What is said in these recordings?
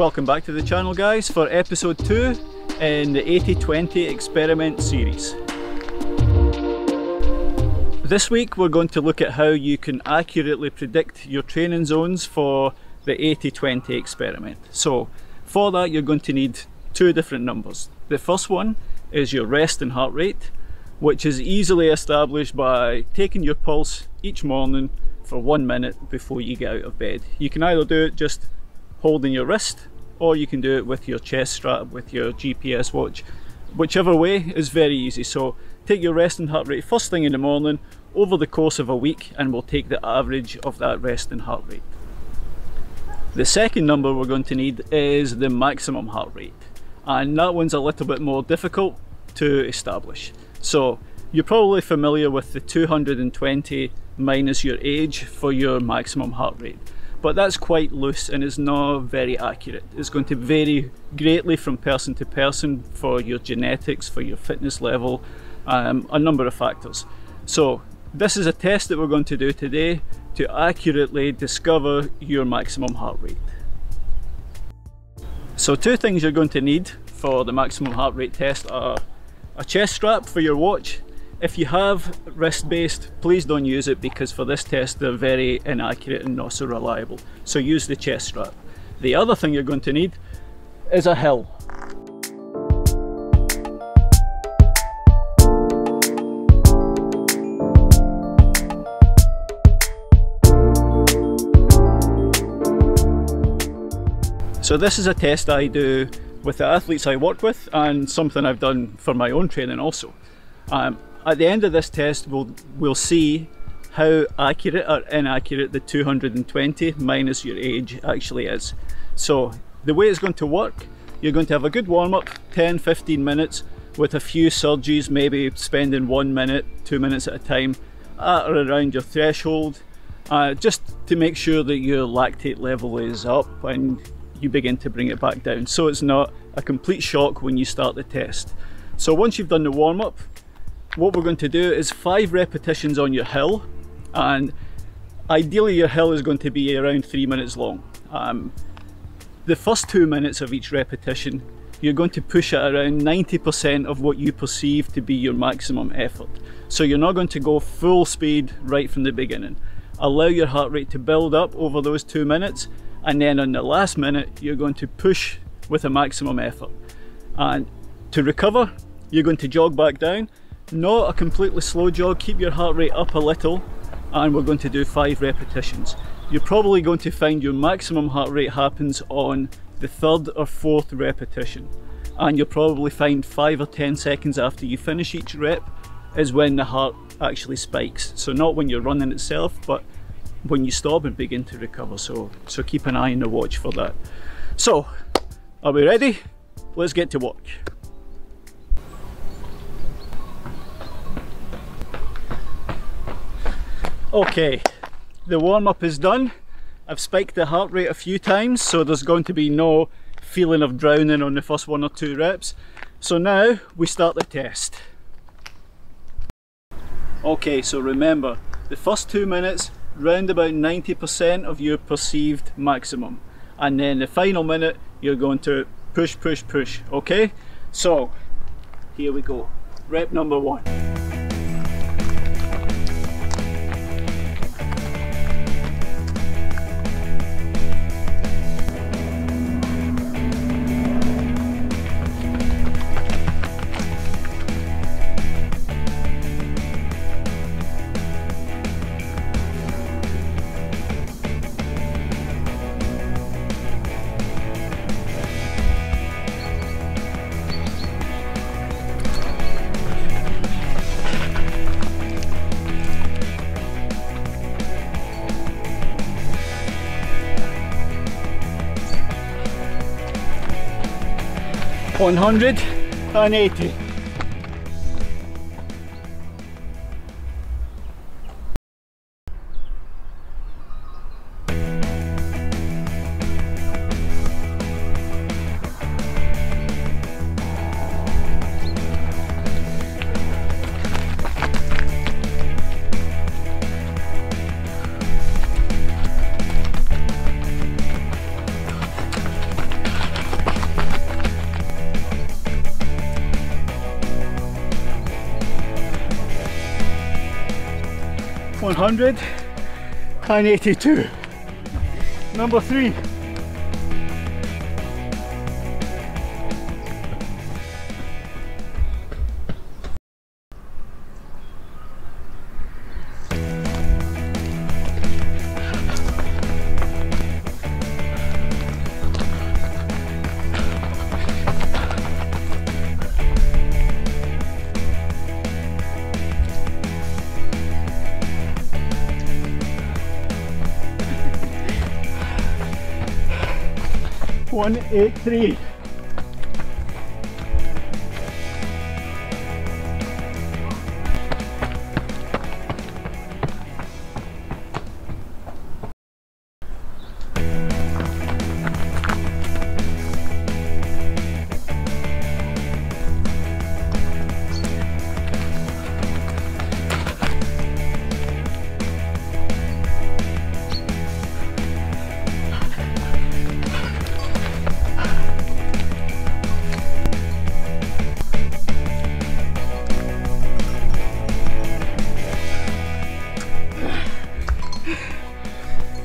Welcome back to the channel guys for episode 2 in the 80-20 experiment series. This week we're going to look at how you can accurately predict your training zones for the 80-20 experiment. So for that you're going to need two different numbers. The first one is your resting heart rate which is easily established by taking your pulse each morning for one minute before you get out of bed. You can either do it just holding your wrist or you can do it with your chest strap with your GPS watch. Whichever way is very easy. So take your resting heart rate first thing in the morning over the course of a week and we'll take the average of that resting heart rate. The second number we're going to need is the maximum heart rate and that one's a little bit more difficult to establish. So you're probably familiar with the 220 minus your age for your maximum heart rate but that's quite loose and is not very accurate. It's going to vary greatly from person to person for your genetics, for your fitness level, um, a number of factors. So this is a test that we're going to do today to accurately discover your maximum heart rate. So two things you're going to need for the maximum heart rate test are a chest strap for your watch if you have wrist based, please don't use it because for this test they're very inaccurate and not so reliable. So use the chest strap. The other thing you're going to need is a hill. So this is a test I do with the athletes I work with and something I've done for my own training also. Um, at the end of this test, we'll, we'll see how accurate or inaccurate the 220 minus your age actually is. So the way it's going to work, you're going to have a good warm up, 10-15 minutes with a few surges, maybe spending one minute, two minutes at a time at or around your threshold, uh, just to make sure that your lactate level is up and you begin to bring it back down. So it's not a complete shock when you start the test. So once you've done the warm up, what we're going to do is five repetitions on your hill and ideally your hill is going to be around three minutes long. Um, the first two minutes of each repetition you're going to push at around 90% of what you perceive to be your maximum effort. So you're not going to go full speed right from the beginning. Allow your heart rate to build up over those two minutes and then on the last minute you're going to push with a maximum effort. And to recover you're going to jog back down not a completely slow jog, keep your heart rate up a little and we're going to do five repetitions. You're probably going to find your maximum heart rate happens on the third or fourth repetition and you'll probably find five or ten seconds after you finish each rep is when the heart actually spikes. So not when you're running itself but when you stop and begin to recover so so keep an eye on the watch for that. So are we ready? Let's get to work. Okay, the warm-up is done. I've spiked the heart rate a few times, so there's going to be no feeling of drowning on the first one or two reps. So now we start the test. Okay, so remember, the first two minutes, round about 90% of your perceived maximum. And then the final minute, you're going to push, push, push, okay? So, here we go. Rep number one. 180. 182. Number three. One eight three.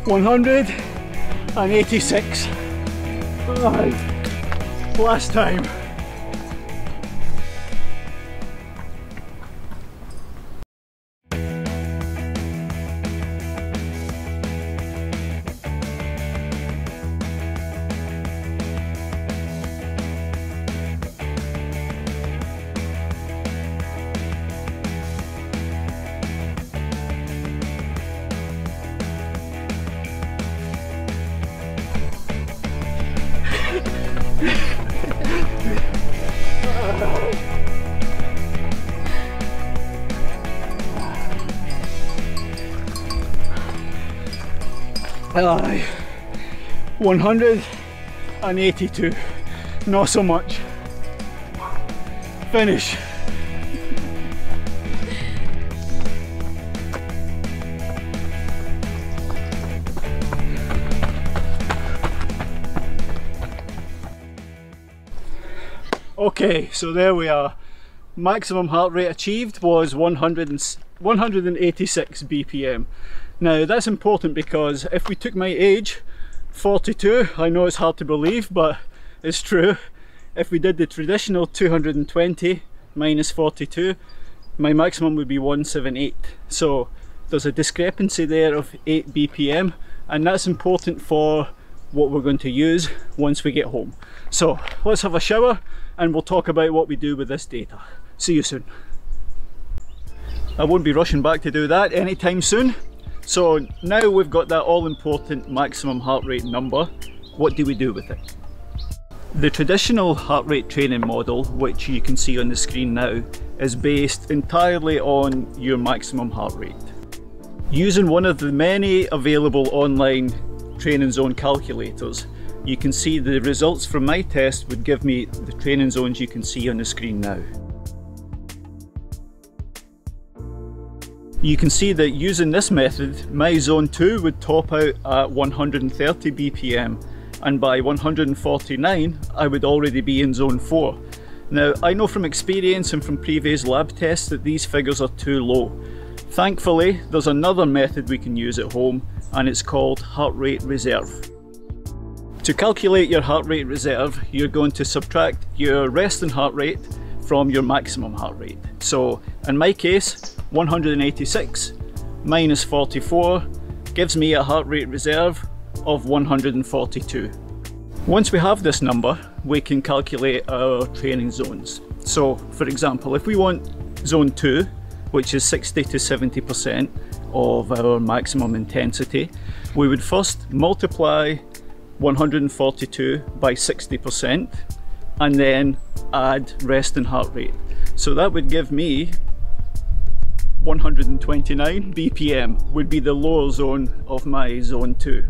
One hundred and eighty-six. Last time. 182. Not so much. Finish. Okay, so there we are. Maximum heart rate achieved was 100 and, 186 BPM. Now that's important because if we took my age 42 I know it's hard to believe but it's true. If we did the traditional 220 minus 42 my maximum would be 178 so there's a discrepancy there of 8 BPM and that's important for what we're going to use once we get home. So let's have a shower and we'll talk about what we do with this data. See you soon. I won't be rushing back to do that anytime soon so now we've got that all important maximum heart rate number, what do we do with it? The traditional heart rate training model, which you can see on the screen now, is based entirely on your maximum heart rate. Using one of the many available online training zone calculators, you can see the results from my test would give me the training zones you can see on the screen now. You can see that using this method, my zone 2 would top out at 130 BPM and by 149 I would already be in zone 4. Now I know from experience and from previous lab tests that these figures are too low. Thankfully there's another method we can use at home and it's called heart rate reserve. To calculate your heart rate reserve you're going to subtract your resting heart rate from your maximum heart rate. So in my case 186 minus 44 gives me a heart rate reserve of 142. Once we have this number, we can calculate our training zones. So for example, if we want zone 2, which is 60 to 70% of our maximum intensity, we would first multiply 142 by 60% and then add resting heart rate. So that would give me 129 BPM would be the lower zone of my zone 2.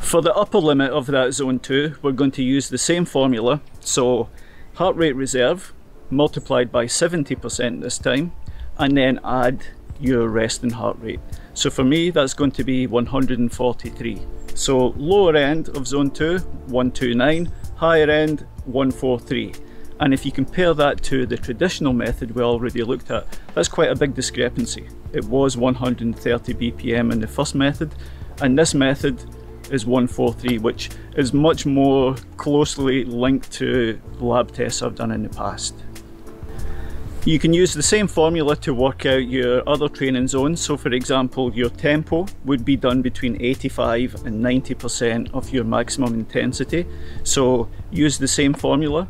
For the upper limit of that zone 2 we're going to use the same formula so heart rate reserve multiplied by 70% this time and then add your resting heart rate. So for me that's going to be 143. So lower end of zone 2 129, higher end 143 And if you compare that to the traditional method we already looked at, that's quite a big discrepancy. It was 130 BPM in the first method, and this method is 143, which is much more closely linked to lab tests I've done in the past. You can use the same formula to work out your other training zones. So for example, your tempo would be done between 85 and 90% of your maximum intensity. So use the same formula,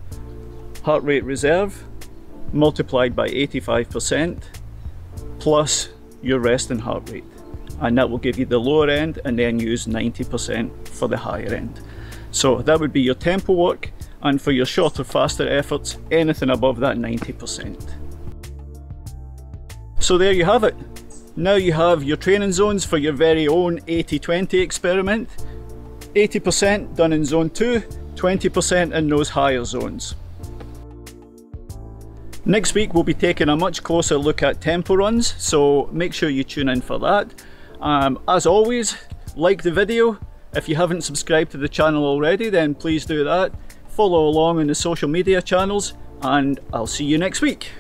heart rate reserve multiplied by 85% plus your resting heart rate. And that will give you the lower end and then use 90% for the higher end. So that would be your tempo work and for your shorter, faster efforts, anything above that 90%. So there you have it. Now you have your training zones for your very own 80-20 experiment. 80% done in zone 2, 20% in those higher zones. Next week we'll be taking a much closer look at tempo runs, so make sure you tune in for that. Um, as always, like the video. If you haven't subscribed to the channel already, then please do that. Follow along on the social media channels, and I'll see you next week.